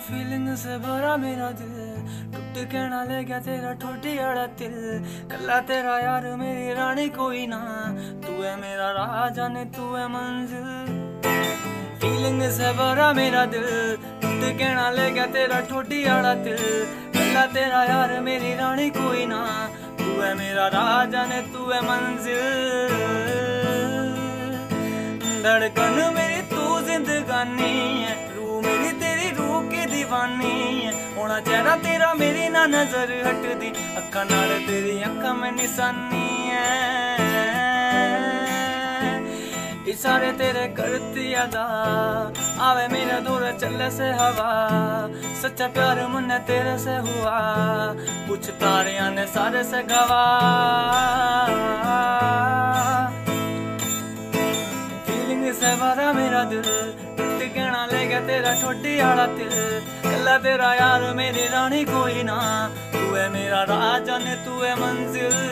Feeling से भरा मेरा दिल। टूट के ना ले गया तेरा ठोटी अड़ा दिल कल्ला तेरा यार, मेरी रानी कोई ना। तू है मेरा राजा, ने तू है मंजिल। फीलिंग से भरा मेरा दिल। टूट के ना ले गया तेरा ठोटी अड़ा दिल कल्ला तेरा यार, मेरी रानी कोई ना। तू है मेरा राजा, ने तू है मंजिल। धड़कन मेरी तू जिंदगानी है। दीवानी होना चेहरा तेरा मेरी ना नज़र हटदी अखा नाल तेरी अखा में निशानी है। इशारे तेरे करती अदा। आवे मेरे दूर चले से हवा। सच्चा प्यार मन तेरे से हुआ। कुछ तारिया ने सारे से गवा। फीलिंग से भरा मेरा दिल। कहना ले गया तेरा ठोडी आला तिल कला तेरा यार, मेरी रानी कोई ना। तू है मेरा राजन, तू है मंजिल।